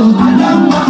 不能忘。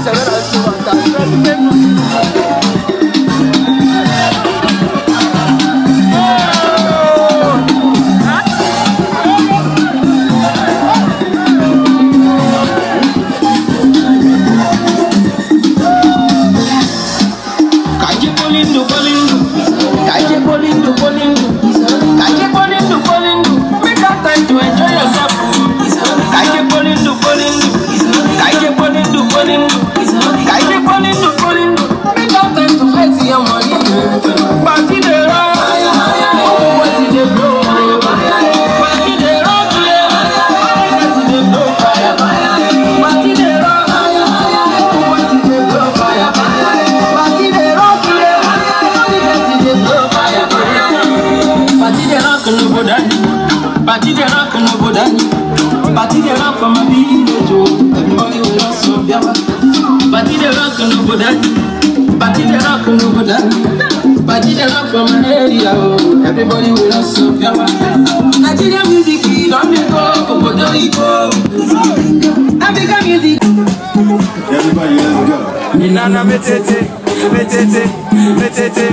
Se a su bodani de dey rock ọmọ bodani party de rock for my village o everybody wey don sọ biaba de dey rock ọmọ bodani party dey rock ọmọ bodani party de rock for my area o everybody will don sọ biaba nigeria music don dey go obodo igbo africa music. everybody let's go. inana metete metete metete.